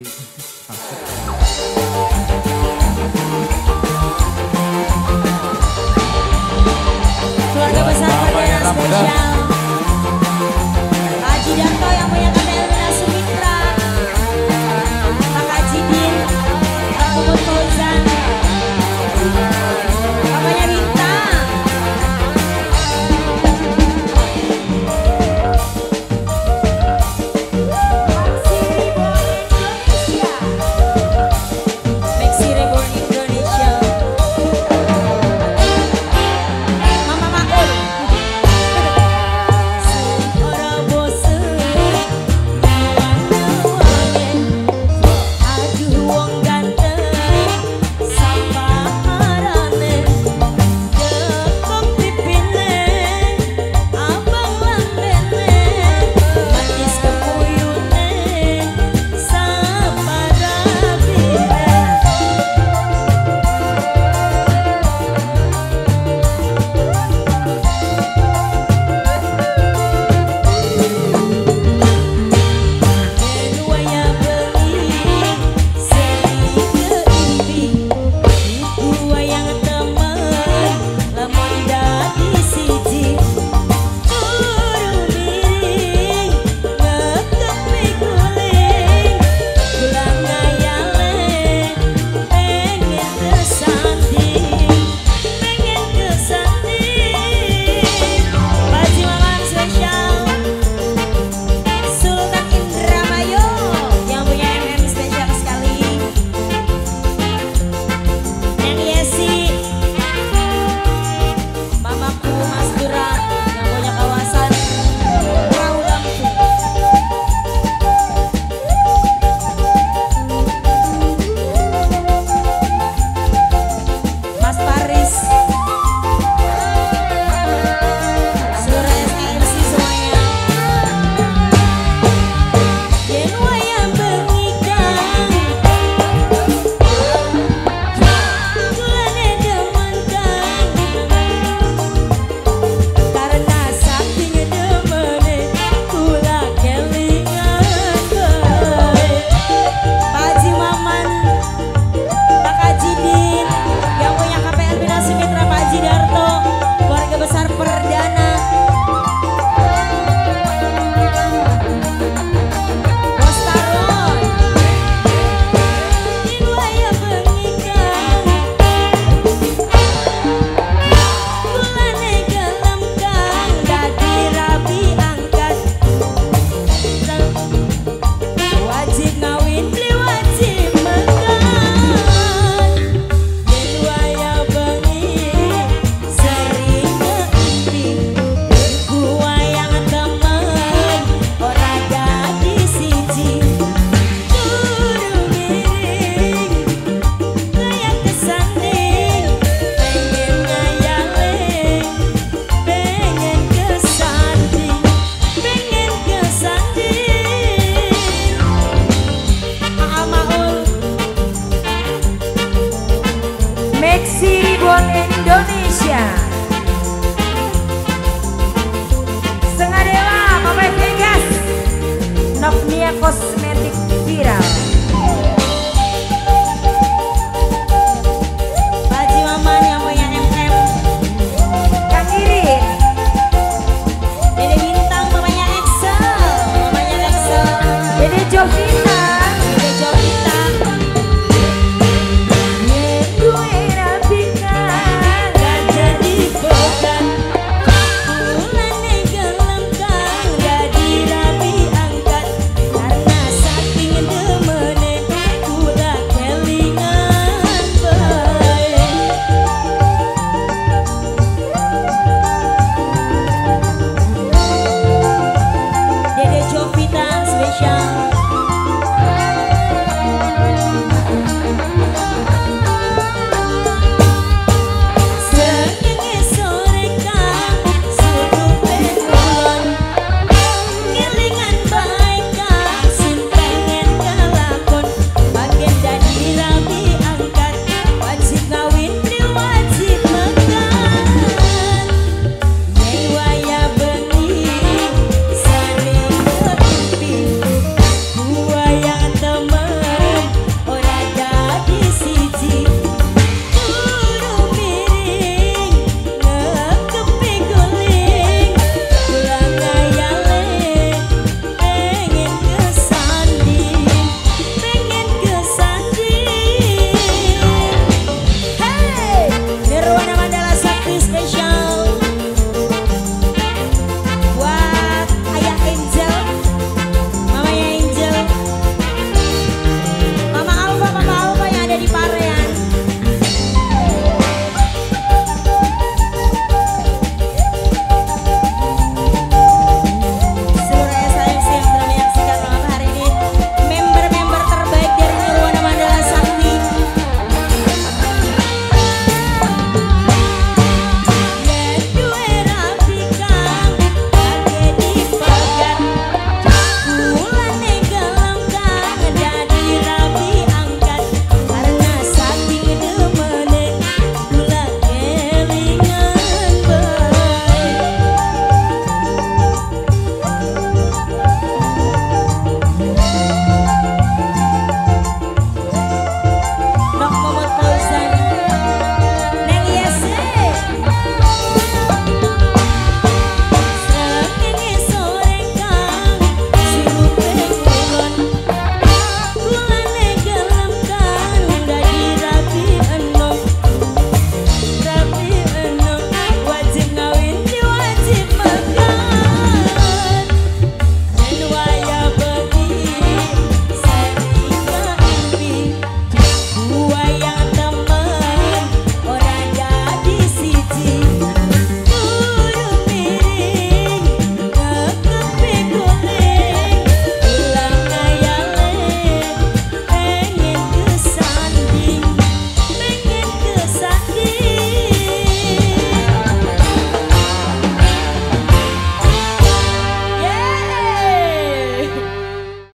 好、